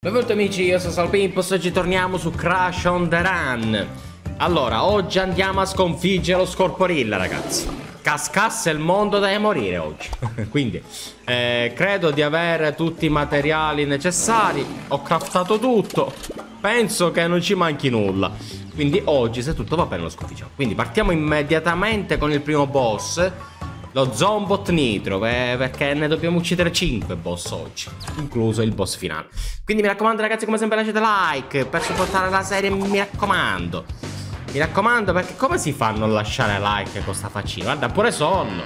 Benvenuti amici, io sono Salpimpos e oggi torniamo su Crash on the Run. Allora, oggi andiamo a sconfiggere lo Scorporilla ragazzi. Cascasse il mondo deve morire oggi. Quindi, eh, credo di avere tutti i materiali necessari. Ho craftato tutto. Penso che non ci manchi nulla. Quindi oggi, se tutto va bene, lo sconfiggiamo. Quindi partiamo immediatamente con il primo boss lo Zombot Nitro, perché ne dobbiamo uccidere 5 boss oggi, incluso il boss finale. Quindi mi raccomando ragazzi, come sempre lasciate like per supportare la serie, mi raccomando. Mi raccomando, perché come si fa a non lasciare like con sta faccina? Guarda, pure sonno.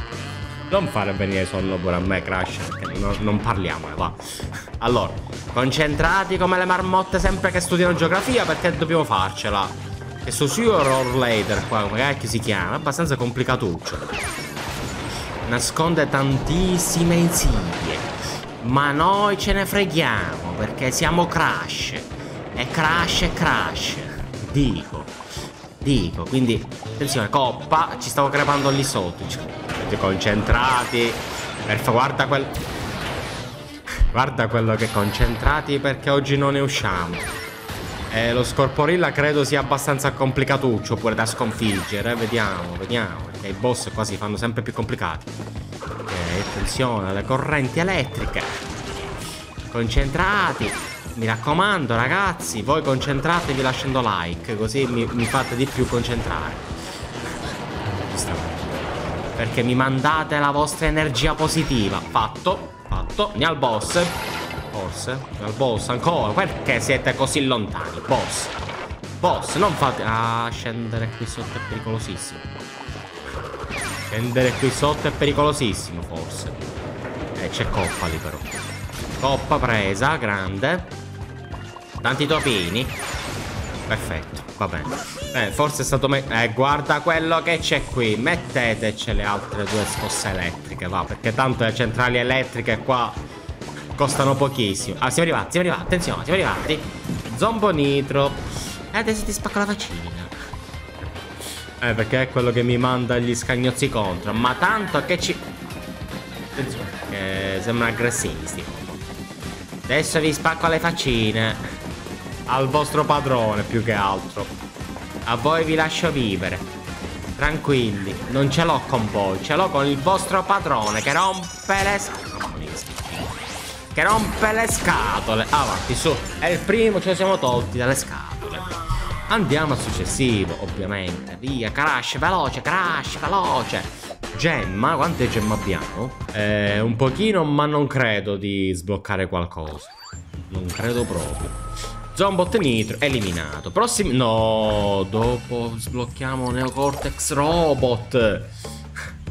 Non fare venire sonno pure a me, Crash, perché non, non parliamo, va. Allora, concentrati come le marmotte sempre che studiano geografia, perché dobbiamo farcela. Questo sooner or later qua, come si chiama, abbastanza complicatuccio nasconde tantissime insidie. Ma noi ce ne freghiamo perché siamo Crash. E Crash è Crash. Dico. Dico, quindi attenzione, coppa, ci stavo crepando lì sotto. Siete concentrati. Per guarda quel. Guarda quello che concentrati perché oggi non ne usciamo. Eh, lo scorporilla credo sia abbastanza complicatuccio pure da sconfiggere. Vediamo, vediamo. Perché i boss qua si fanno sempre più complicati. Ok, attenzione alle correnti elettriche. Concentrati. Mi raccomando, ragazzi, voi concentratevi lasciando like, così mi, mi fate di più concentrare. Perché mi mandate la vostra energia positiva. Fatto, fatto. Andiamo al boss. Forse? Al boss ancora? Perché siete così lontani? Boss. Boss, non fate... Ah, scendere qui sotto è pericolosissimo. Scendere qui sotto è pericolosissimo, forse. Eh, c'è coppa lì però. Coppa presa, grande. Tanti topini. Perfetto, va bene. Eh, forse è stato... Eh, guarda quello che c'è qui. Metteteci le altre due scosse elettriche, va. Perché tanto le centrali elettriche qua Costano pochissimo. Ah, siamo arrivati, siamo arrivati. Attenzione, siamo arrivati. Zombo nitro. E adesso ti spacco la vaccina. Eh, perché è quello che mi manda gli scagnozzi contro. Ma tanto che ci... Attenzione, che sembrano aggressivi sti Adesso vi spacco le faccine. Al vostro padrone, più che altro. A voi vi lascio vivere. Tranquilli, non ce l'ho con voi, ce l'ho con il vostro padrone che rompe le che rompe le scatole. Avanti, su. È il primo, ce lo siamo tolti dalle scatole. Andiamo al successivo, ovviamente. Via, crash, veloce, crash, veloce. Gemma, quante gemme abbiamo? Eh, un pochino, ma non credo di sbloccare qualcosa. Non credo proprio. Zombot Nitro, eliminato. Prossimo... No, dopo sblocchiamo Neocortex Robot.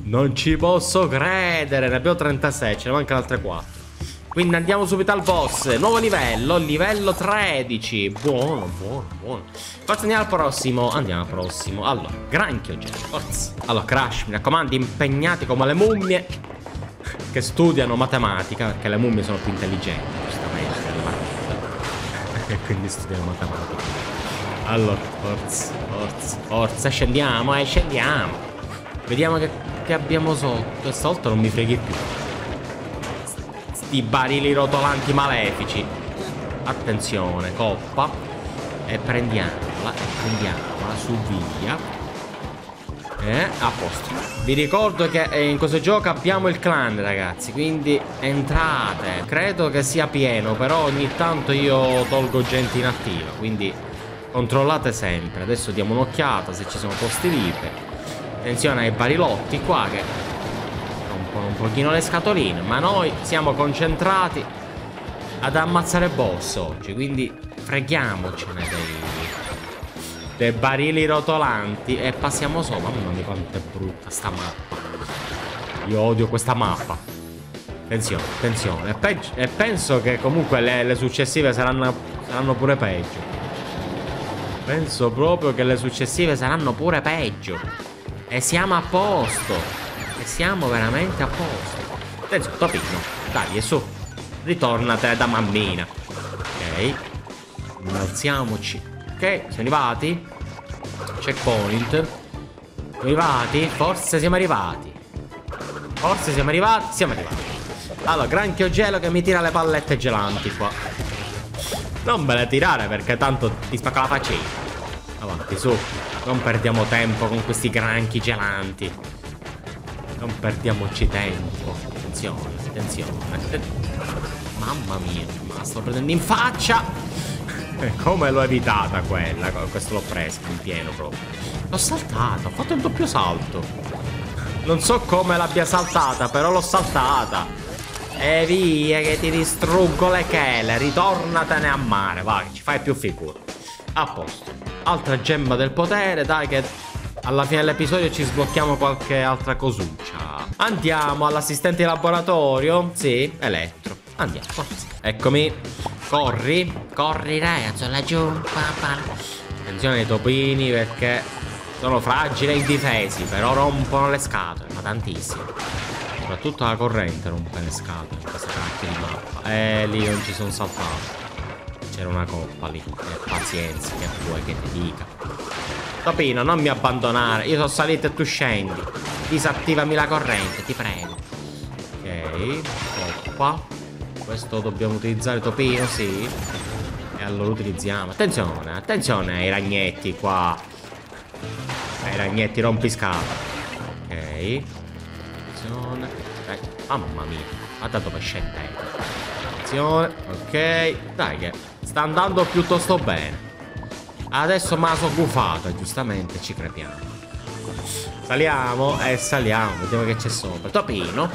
Non ci posso credere. Ne abbiamo 36, ce ne mancano altre 4. Quindi andiamo subito al boss. Nuovo livello, livello 13 Buono, buono, buono. Forza andiamo al prossimo. Andiamo al prossimo. Allora, granchio genere, forza. Allora, Crash, mi raccomando, impegnati come le mummie Che studiano matematica Perché le mummie sono più intelligenti Giustamente, E quindi studiano matematica. Allora, forza, forza, forza Scendiamo, eh, scendiamo. Vediamo che, che abbiamo sotto. E stavolta non mi freghi più questi barili rotolanti malefici. Attenzione, coppa. E prendiamola, e prendiamola su via. Eh, a posto. Vi ricordo che eh, in questo gioco abbiamo il clan, ragazzi. Quindi entrate. Credo che sia pieno, però ogni tanto io tolgo gente inattiva. Quindi controllate sempre. Adesso diamo un'occhiata se ci sono posti liberi. Attenzione ai barilotti qua che pochino le scatoline, ma noi siamo concentrati ad ammazzare boss oggi, quindi freghiamocene dei, dei barili rotolanti e passiamo sopra. Mamma mia quanto è brutta sta mappa. Io odio questa mappa. Attenzione, attenzione. E, e penso che comunque le, le successive saranno, saranno pure peggio. Penso proprio che le successive saranno pure peggio. E siamo a posto. E siamo veramente a posto. Attenzione, Topino. Dai, e su. Ritornate da mammina. Ok. Innalziamoci. Ok, siamo arrivati. Checkpoint. Siamo arrivati? Forse siamo arrivati. Forse siamo arrivati. Siamo arrivati. Allora, granchio gelo che mi tira le pallette gelanti qua. Non me le tirare perché tanto ti spacca la faccia. Avanti, su. Non perdiamo tempo con questi granchi gelanti. Non perdiamoci tempo. Attenzione, attenzione. Mamma mia, ma sto prendendo in faccia. Come l'ho evitata quella? Questo l'ho preso in pieno proprio. L'ho saltata, ho fatto il doppio salto. Non so come l'abbia saltata, però l'ho saltata. E via che ti distruggo le chele. Ritornatene a mare. Vai, ci fai più figure. A posto. Altra gemma del potere. Dai che alla fine dell'episodio ci sblocchiamo qualche altra cosuccia. Andiamo all'assistente di laboratorio. Sì, elettro. Andiamo, forza. Eccomi. Corri. Corri ragazzo, laggiù. Attenzione ai topini perché sono fragili e indifesi. Però rompono le scatole. Ma tantissimo. Soprattutto la corrente rompe le scatole in questa cacchio di mappa. Eh, lì non ci sono saltato. C'era una coppa lì. Eh, pazienza, che vuoi che ti dica. Topino, non mi abbandonare. Io sono salito e tu scendi. Disattivami la corrente, ti prego. Ok, coppa. Questo dobbiamo utilizzare Topino, sì. E allora utilizziamo. Attenzione, attenzione ai ragnetti qua. Ai ragnetti rompiscatola. Ok. Attenzione. Mamma mia. Guarda dove scende. Attenzione. Ok. Dai che sta andando piuttosto bene. Adesso me la so buffata, giustamente ci crepiamo. Saliamo e eh, saliamo. Vediamo che c'è sopra. Topino.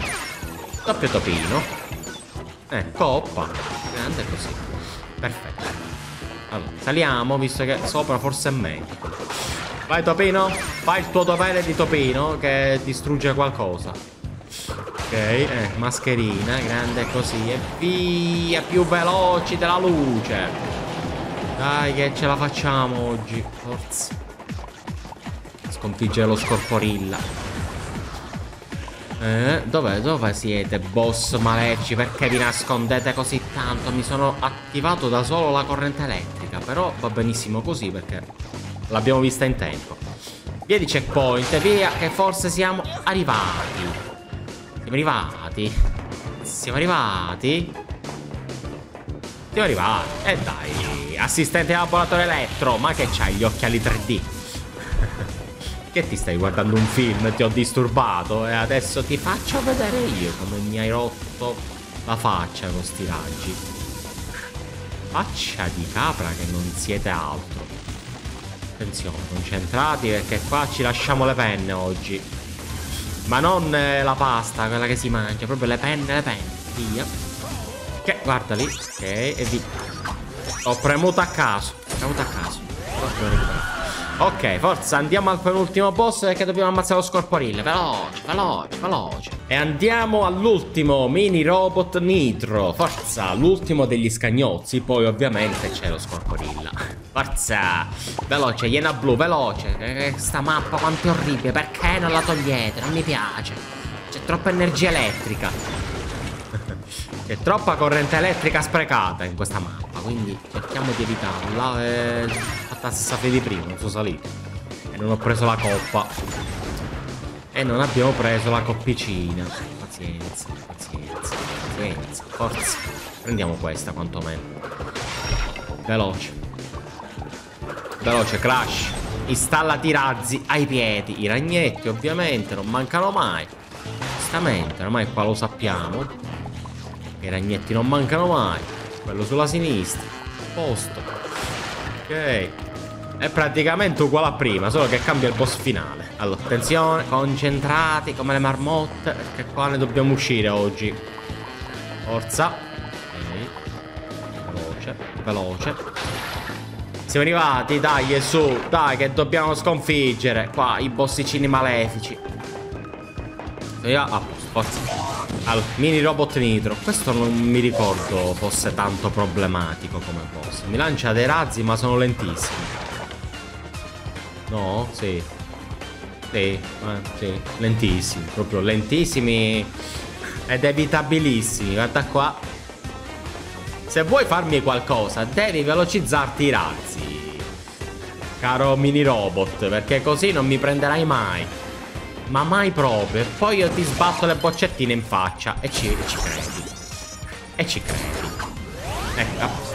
Doppio topino. Eh, coppa. Grande così. Perfetto. Allora, saliamo, visto che sopra forse è meglio. Vai Topino, fai il tuo dovere di Topino che distrugge qualcosa. Ok, eh, mascherina, grande così e via, più veloci della luce. Dai che ce la facciamo oggi, forza. Sconfiggere lo scorporilla. Eh, dove, dove siete, boss maleci? Perché vi nascondete così tanto? Mi sono attivato da solo la corrente elettrica, però va benissimo così perché l'abbiamo vista in tempo. Via di checkpoint, via, che forse siamo arrivati. Siamo arrivati. Siamo arrivati. Siamo arrivati. E eh dai, assistente laboratorio elettro, ma che c'hai gli occhiali 3D? che ti stai guardando un film? Ti ho disturbato e adesso ti faccio vedere io come mi hai rotto la faccia con sti raggi. Faccia di capra che non siete altro. Attenzione, concentrati perché qua ci lasciamo le penne oggi. Ma non eh, la pasta, quella che si mangia, proprio le penne, le penne. Via. Che, guarda lì. Ok, e via. Ho premuto a caso. Ho premuto a caso. Ok, forza, andiamo al penultimo boss perché dobbiamo ammazzare lo scorporile. Veloce, veloce, veloce. E andiamo all'ultimo mini robot nitro. Forza, l'ultimo degli scagnozzi. Poi ovviamente c'è lo scorporilla. Forza, veloce, iena blu, veloce. Eh, sta mappa quanto è orribile. Perché non la togliete? Non mi piace. C'è troppa energia elettrica. C'è troppa corrente elettrica sprecata in questa mappa. Quindi cerchiamo di evitarla. E la stessa fede di prima, sono salito. E non ho preso la coppa. E non abbiamo preso la coppicina. Pazienza, pazienza, pazienza. Forza. Prendiamo questa quantomeno. Veloce. Veloce, crash. Installati i razzi ai piedi. I ragnetti ovviamente non mancano mai. Giustamente, ormai qua lo sappiamo. I ragnetti non mancano mai. Quello sulla sinistra. Posto. Ok. È praticamente uguale a prima, solo che cambia il boss finale. Allora, attenzione, concentrati come le marmotte, perché qua ne dobbiamo uscire oggi. Forza. Ok. Veloce, veloce. Siamo arrivati, dai, e su, dai, che dobbiamo sconfiggere. Qua, i bossicini malefici. Ah, forza. Allora, mini robot nitro. Questo non mi ricordo fosse tanto problematico come boss. Mi lancia dei razzi, ma sono lentissimi. No? Sì. Sì, eh, sì. Lentissimi, proprio lentissimi ed evitabilissimi. Guarda qua. Se vuoi farmi qualcosa, devi velocizzarti i razzi. Caro mini robot, perché così non mi prenderai mai. Ma mai proprio. E poi io ti sbatto le boccettine in faccia e ci, e ci credi. E ci credi. Ecco.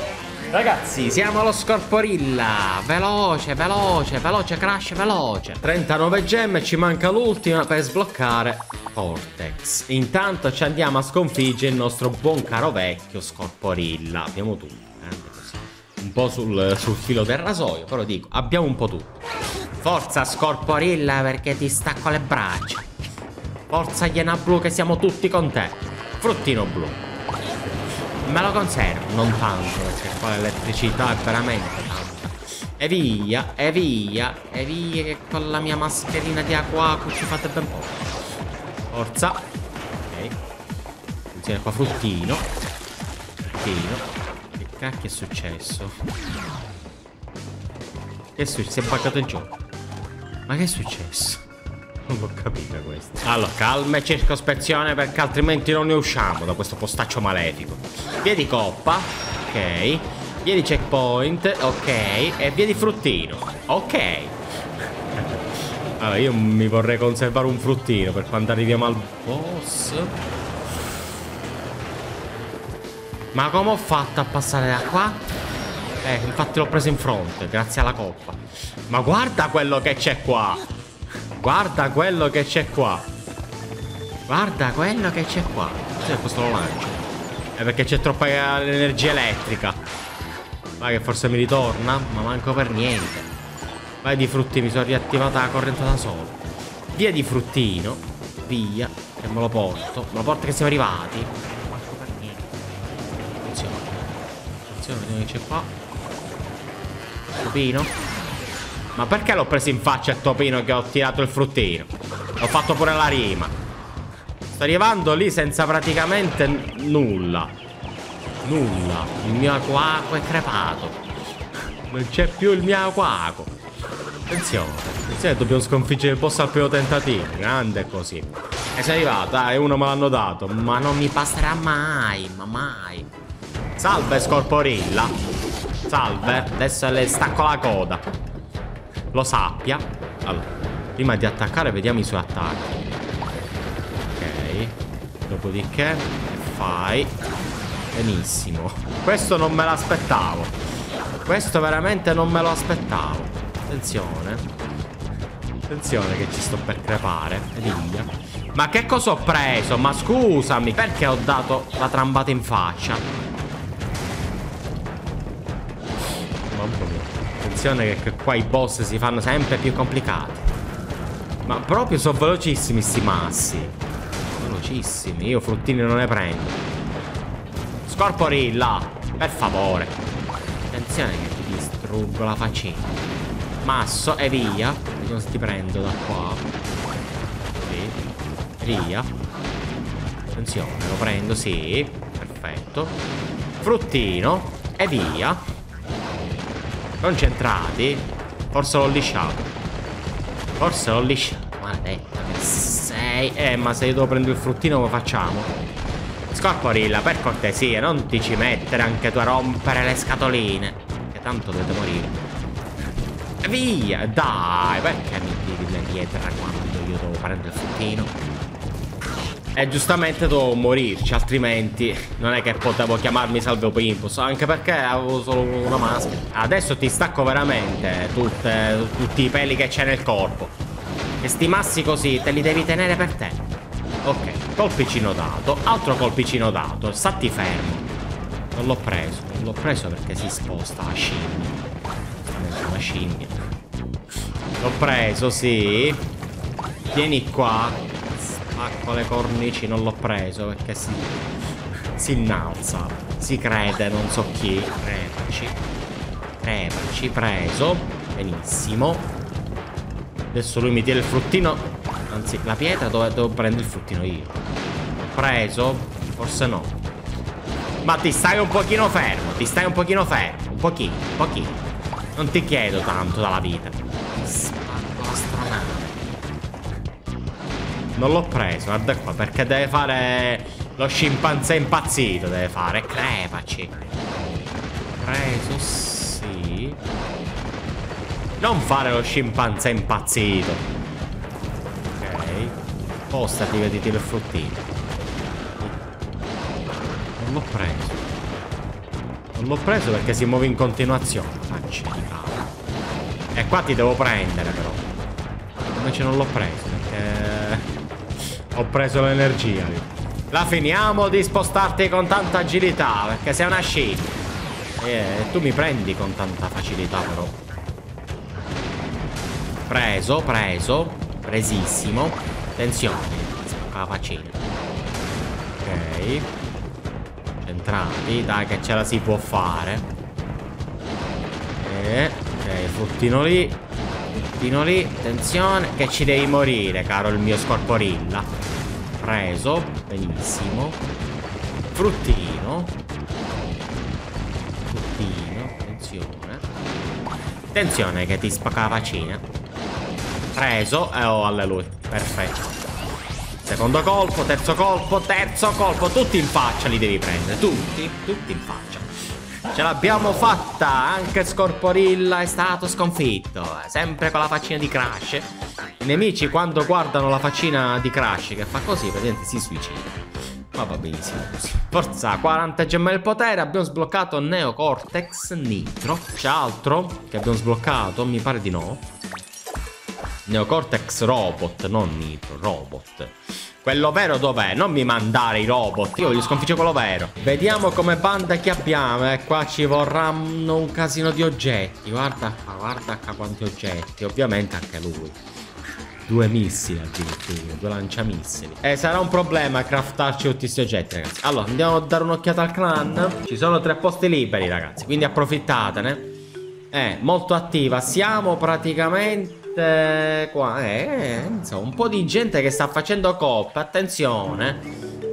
Ragazzi, siamo allo scorporilla. Veloce, veloce, veloce, crash, veloce. 39 gemme, ci manca l'ultima per sbloccare Cortex. Intanto ci andiamo a sconfiggere il nostro buon caro vecchio scorporilla. Abbiamo tutto, eh, Un po' sul, sul filo del rasoio, però dico, abbiamo un po' tutto. Forza scorporilla perché ti stacco le braccia. Forza iena blu che siamo tutti con te. Fruttino blu. Me lo conservo, non tanto, perché qua l'elettricità è veramente tanta. E via, e via, e via che con la mia mascherina di acquaco ci fate ben poco. Forza. Ok. Attenzione qua, fruttino. Fruttino. Che cacchio è successo? Che è successo? Si è buggato il gioco. Ma che è successo? Non l'ho capito questo. Allora, calma e circospezione perché altrimenti non ne usciamo da questo postaccio malefico. Via di coppa. Ok. Via di checkpoint. Ok. E via di fruttino. Ok. Allora, io mi vorrei conservare un fruttino per quando arriviamo al boss. Ma come ho fatto a passare da qua? Eh, infatti l'ho preso in fronte, grazie alla coppa. Ma guarda quello che c'è qua. Guarda quello che c'è qua. Guarda quello che c'è qua. Cos'è questo lo lancio? È perché c'è troppa energia elettrica. Vai che forse mi ritorna, ma manco per niente. Vai di frutti, mi sono riattivata la corrente da solo. Via di fruttino. Via. Che me lo porto. Me lo porto che siamo arrivati. Manco per niente. Attenzione. Attenzione, vediamo che c'è qua. Topino. Ma perché l'ho preso in faccia il topino che ho tirato il fruttino? Ho fatto pure la rima. Sto arrivando lì senza praticamente nulla. Nulla. Il mio aquaco è crepato. Non c'è più il mio aquaco. Attenzione. Attenzione, dobbiamo sconfiggere il boss al primo tentativo. Grande così. E sei arrivato, dai, uno me l'hanno dato. Ma non mi passerà mai, ma mai. Salve, scorporilla. Salve. Adesso le stacco la coda. Lo sappia. Allora, prima di attaccare, vediamo i suoi attacchi. Dopodiché fai Benissimo Questo non me l'aspettavo Questo veramente non me lo aspettavo Attenzione Attenzione che ci sto per crepare E via Ma che cosa ho preso? Ma scusami Perché ho dato la trambata in faccia? Attenzione che qua i boss si fanno sempre più complicati Ma proprio sono velocissimi sti massi velocissimi. Io fruttini non ne prendo. Scorporilla, per favore. Attenzione che ti distruggo la faccina. Masso e via. Vediamo se ti prendo da qua. Sì. Via. Attenzione, lo prendo, sì. Perfetto. Fruttino e via. Concentrati. Forse l'ho lisciato. Forse l'ho lisciato. Maledetto che sei. Eh, ma se io devo prendere il fruttino come facciamo? Scorporilla, per cortesia, non ti ci mettere anche tu a rompere le scatoline. Che tanto dovete morire. Via, dai, perché mi tiri le pietre quando io devo prendere il fruttino? E giustamente dovevo morirci, altrimenti non è che potevo chiamarmi Salve Olympus, anche perché avevo solo una maschera. Adesso ti stacco veramente tutte, tutti i peli che c'è nel corpo. E sti massi così te li devi tenere per te. Ok, colpicino dato, altro colpicino dato, stati fermo. Non l'ho preso, non l'ho preso perché si sposta la scimmia. Una scimmia. L'ho preso, sì. Vieni qua. Spacco le cornici, non l'ho preso perché si... Si innalza. Si crede, non so chi. Crepaci. Crepaci, preso. Benissimo. Adesso lui mi tira il fruttino Anzi, la pietra dove devo prendere il fruttino io Preso? Forse no Ma ti stai un pochino fermo Ti stai un pochino fermo Un pochino, un pochino Non ti chiedo tanto dalla vita Non l'ho preso, guarda qua Perché deve fare Lo scimpanzé impazzito Deve fare, crepaci Preso, sì non fare lo scimpanzé impazzito. Ok. Postati, vediti il fruttino. Non l'ho preso. Non l'ho preso perché si muove in continuazione. Facci di E qua ti devo prendere però. Invece non l'ho preso. Ho preso l'energia. La finiamo di spostarti con tanta agilità perché sei una scimmia. E tu mi prendi con tanta facilità però. Preso, preso. Presissimo. Attenzione. La faccina. Ok. Centrati. Dai che ce la si può fare. E... Ok, fruttino lì. Fruttino lì. Attenzione. Che ci devi morire, caro il mio scorporilla. Preso. Benissimo. Fruttino. Fruttino. Attenzione. Attenzione che ti spacca la vaccina. Preso. E oh, alleluia. Perfetto. Secondo colpo, terzo colpo, terzo colpo. Tutti in faccia li devi prendere. Tutti, tutti in faccia. Ce l'abbiamo fatta. Anche Scorporilla è stato sconfitto. Sempre con la faccina di Crash. I nemici quando guardano la faccina di Crash che fa così, praticamente si suicida. Ma va benissimo così. Forza, 40 gemme del potere. Abbiamo sbloccato Neocortex Nitro. C'è altro che abbiamo sbloccato? Mi pare di no. Neocortex Robot, non Nitro, Robot. Quello vero dov'è? Non mi mandare i robot. Io voglio sconfiggere quello vero. Vediamo come banda che abbiamo. E qua ci vorranno un casino di oggetti. Guarda qua, guarda qua quanti oggetti. Ovviamente anche lui. Due missili addirittura, due lanciamissili. E sarà un problema craftarci tutti questi oggetti, ragazzi. Allora, andiamo a dare un'occhiata al clan. Ci sono tre posti liberi, ragazzi. Quindi approfittatene. È molto attiva. Siamo praticamente qua eh, insomma, un po' di gente che sta facendo coppa attenzione.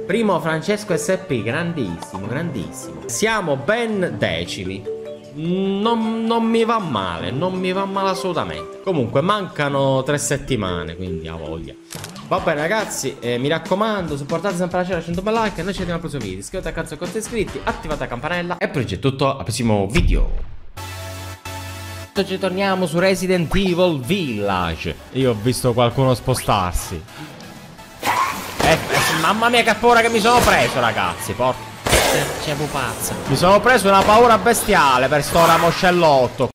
Primo Francesco SP grandissimo grandissimo. Siamo ben decimi. Non, non, mi va male non mi va male assolutamente. Comunque mancano tre settimane quindi a voglia. Va bene ragazzi eh, mi raccomando supportate sempre la channel lasciando un bel like e noi ci vediamo al prossimo video. Iscrivetevi al canale se siete iscritti attivate la campanella e poi c'è tutto al prossimo video ci torniamo su Resident Evil Village. Io ho visto qualcuno spostarsi. Eh, eh, mamma mia che paura che mi sono preso ragazzi, porca. C'è pupazza. Mi sono preso una paura bestiale per sto ramoscellotto.